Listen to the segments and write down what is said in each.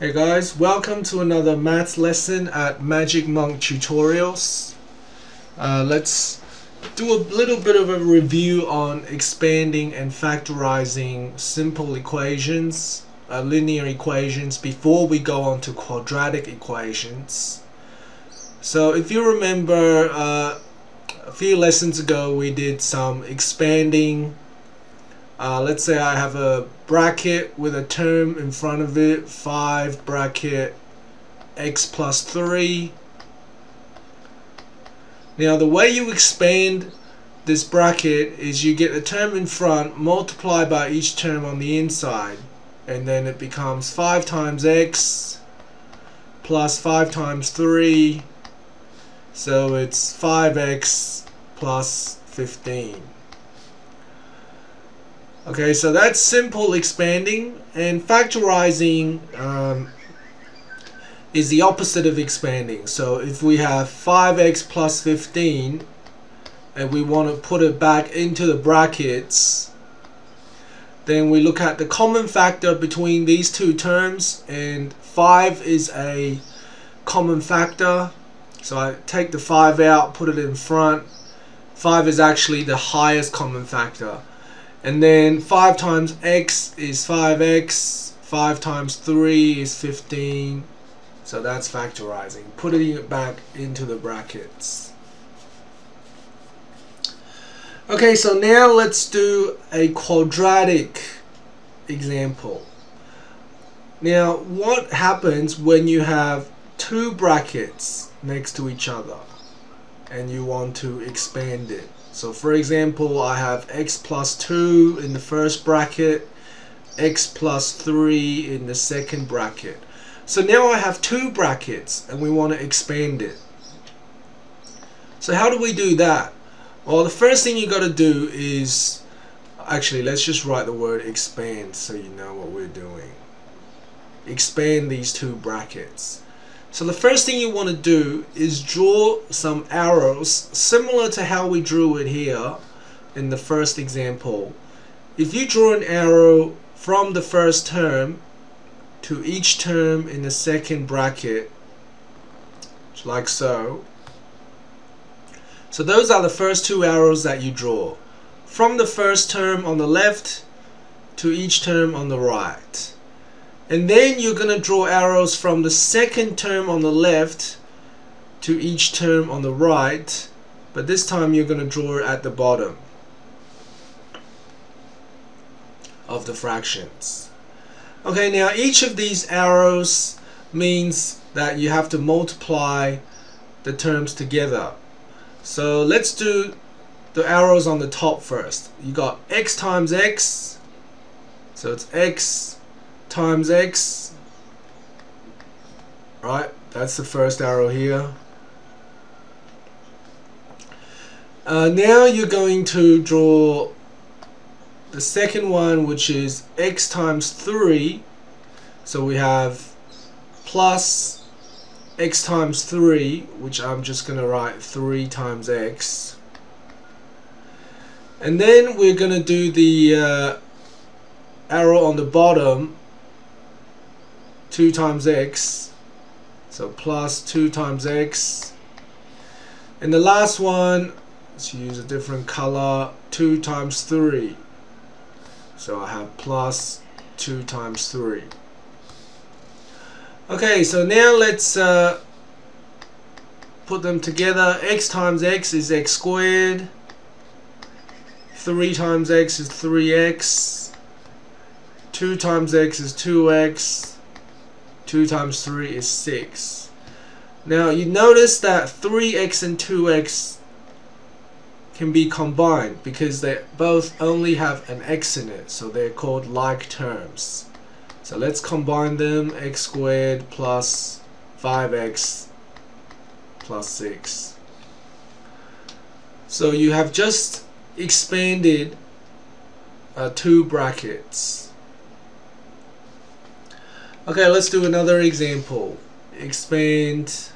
Hey guys, welcome to another maths lesson at Magic Monk Tutorials. Uh, let's do a little bit of a review on expanding and factorizing simple equations, uh, linear equations, before we go on to quadratic equations. So if you remember, uh, a few lessons ago we did some expanding uh, let's say I have a bracket with a term in front of it 5 bracket x plus 3 now the way you expand this bracket is you get the term in front multiply by each term on the inside and then it becomes 5 times x plus 5 times 3 so it's 5x plus 15 Okay, so that's simple expanding and factorizing um, is the opposite of expanding. So if we have 5x plus 15 and we want to put it back into the brackets, then we look at the common factor between these two terms and 5 is a common factor. So I take the 5 out, put it in front. 5 is actually the highest common factor. And then 5 times x is 5x. 5 times 3 is 15. So that's factorizing. Putting it back into the brackets. Okay, so now let's do a quadratic example. Now, what happens when you have two brackets next to each other and you want to expand it? So for example, I have x plus 2 in the first bracket, x plus 3 in the second bracket. So now I have two brackets and we want to expand it. So how do we do that? Well, the first thing you got to do is, actually, let's just write the word expand so you know what we're doing. Expand these two brackets. So the first thing you want to do is draw some arrows similar to how we drew it here in the first example. If you draw an arrow from the first term to each term in the second bracket like so. So those are the first two arrows that you draw. From the first term on the left to each term on the right and then you're going to draw arrows from the second term on the left to each term on the right. But this time you're going to draw it at the bottom of the fractions. Okay, now each of these arrows means that you have to multiply the terms together. So let's do the arrows on the top first. You got x times x, so it's x times x. Right that's the first arrow here. Uh, now you're going to draw the second one which is x times 3 so we have plus x times 3 which I'm just going to write 3 times x. And then we're going to do the uh, arrow on the bottom 2 times x so plus 2 times x. And the last one let's use a different color 2 times 3 so I have plus 2 times 3 okay so now let's uh, put them together. x times x is x squared. 3 times x is 3x 2 times x is 2x 2 times 3 is 6. Now you notice that 3x and 2x can be combined because they both only have an x in it so they're called like terms. So let's combine them x squared plus 5x plus 6. So you have just expanded uh, two brackets. Okay, let's do another example. Expand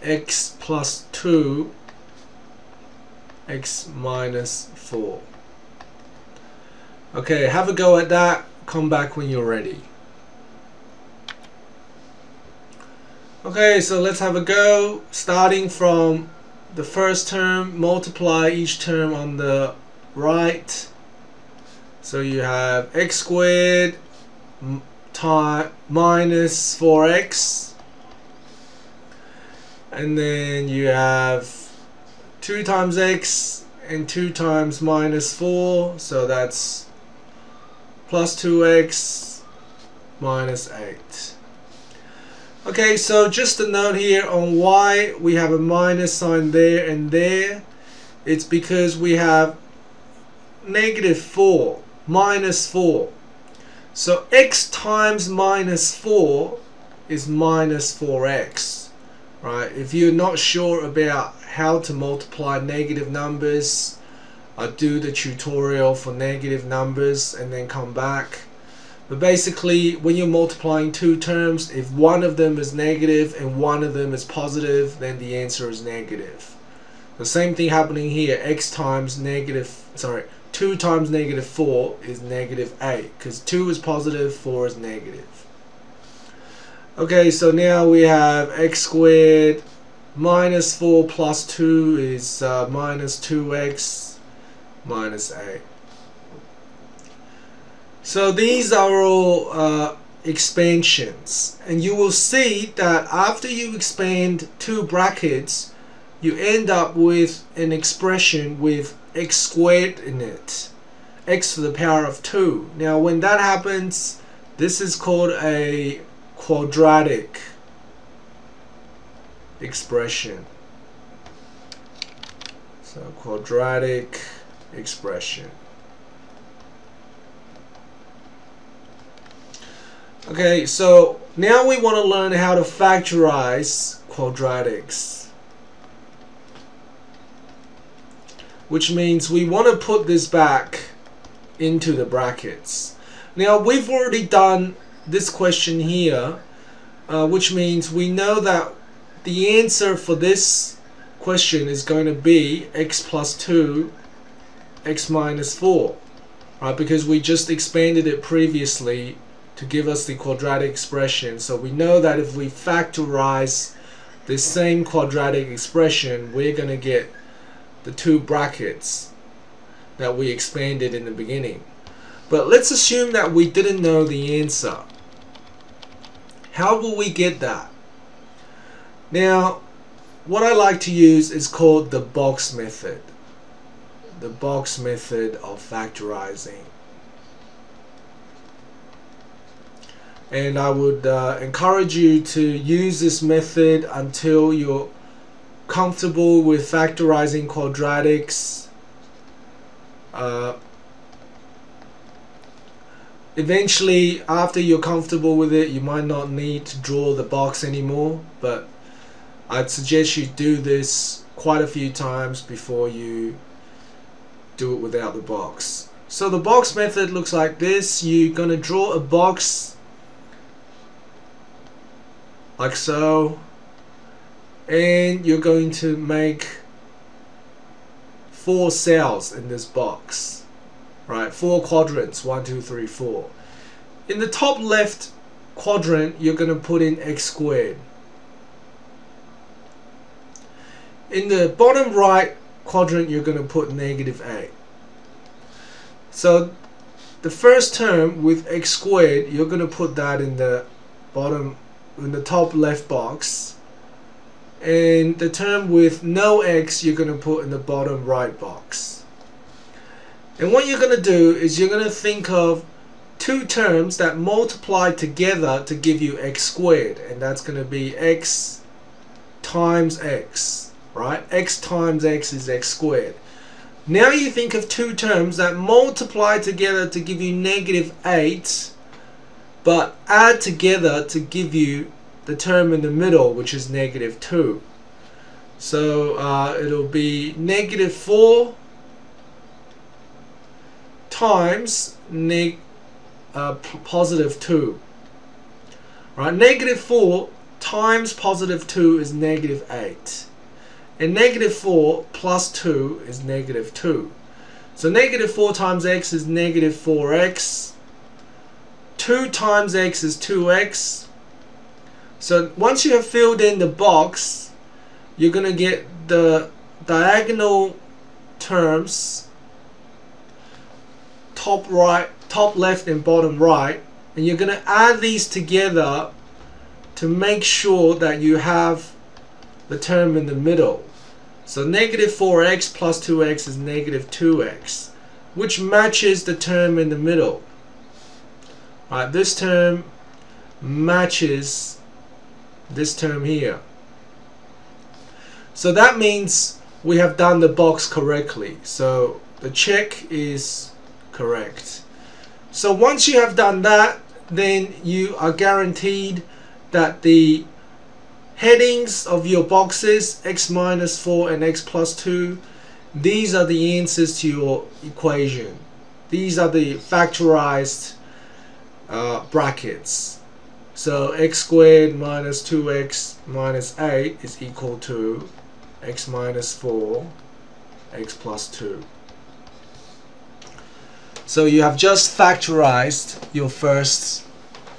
x plus 2 x minus 4. Okay, have a go at that. Come back when you're ready. Okay, so let's have a go. Starting from the first term, multiply each term on the right. So you have x squared time minus 4x and then you have 2 times x and 2 times minus 4 so that's plus 2x minus 8 okay so just a note here on why we have a minus sign there and there. It's because we have negative 4 minus 4 so x times minus 4 is minus 4x right? If you're not sure about how to multiply negative numbers, I do the tutorial for negative numbers and then come back. But basically, when you're multiplying two terms, if one of them is negative and one of them is positive, then the answer is negative. The same thing happening here, x times negative, sorry, 2 times negative 4 is negative 8, because 2 is positive, 4 is negative. Okay, so now we have x squared minus 4 plus 2 is uh, minus 2x minus 8. So these are all uh, expansions and you will see that after you expand two brackets you end up with an expression with x squared in it x to the power of 2. Now when that happens this is called a quadratic expression. So quadratic expression. Okay, so now we want to learn how to factorize quadratics. Which means we want to put this back into the brackets. Now we've already done this question here, uh, which means we know that the answer for this question is going to be x plus 2, x minus 4, right? Because we just expanded it previously to give us the quadratic expression. So we know that if we factorize the same quadratic expression, we're going to get the two brackets that we expanded in the beginning. But let's assume that we didn't know the answer. How will we get that? Now, what I like to use is called the box method. The box method of factorizing. And I would uh, encourage you to use this method until you're comfortable with factorizing quadratics. Uh, eventually after you're comfortable with it you might not need to draw the box anymore but I'd suggest you do this quite a few times before you do it without the box so the box method looks like this you're gonna draw a box like so and you're going to make four cells in this box right? Four quadrants, one, two, three, four. In the top left quadrant, you're going to put in x squared. In the bottom right quadrant, you're going to put negative 8. So the first term with x squared, you're going to put that in the bottom, in the top left box. And the term with no x, you're going to put in the bottom right box. And what you're going to do is you're going to think of two terms that multiply together to give you x squared. And that's going to be x times x, right? x times x is x squared. Now you think of two terms that multiply together to give you negative 8, but add together to give you the term in the middle, which is negative 2. So uh, it'll be negative 4 times neg uh, positive 2. Right, negative 4 times positive 2 is negative 8. And negative 4 plus 2 is negative 2. So negative 4 times x is negative 4x. 2 times x is 2x. So once you have filled in the box, you're going to get the diagonal terms top right, top left and bottom right and you're going to add these together to make sure that you have the term in the middle. So negative 4x plus 2x is negative 2x, which matches the term in the middle. Right, this term matches this term here. So that means we have done the box correctly. So the check is correct. So once you have done that, then you are guaranteed that the headings of your boxes x minus 4 and x plus 2 these are the answers to your equation these are the factorized uh, brackets so x squared minus 2x minus 8 is equal to x minus 4 x plus 2 so you have just factorized your first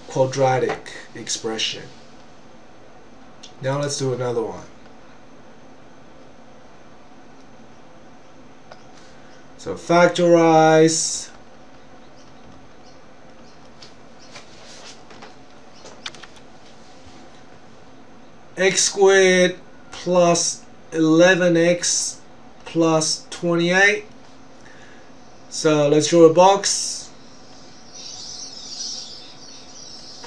quadratic expression now let's do another one. So factorize x squared plus 11x plus 28. So let's draw a box.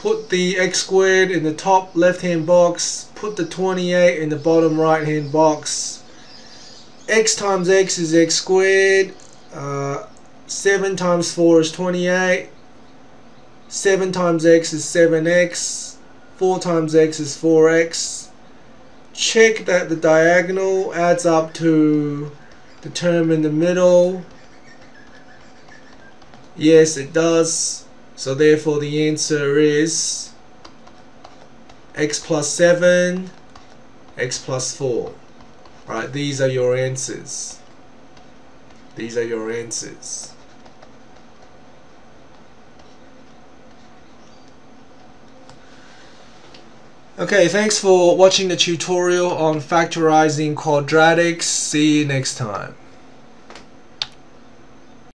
put the x squared in the top left hand box, put the 28 in the bottom right hand box. x times x is x squared, uh, 7 times 4 is 28, 7 times x is 7x, 4 times x is 4x. Check that the diagonal adds up to the term in the middle. Yes, it does. So therefore the answer is x plus 7, x plus 4. Right, these are your answers. These are your answers. Okay, thanks for watching the tutorial on factorizing quadratics. See you next time.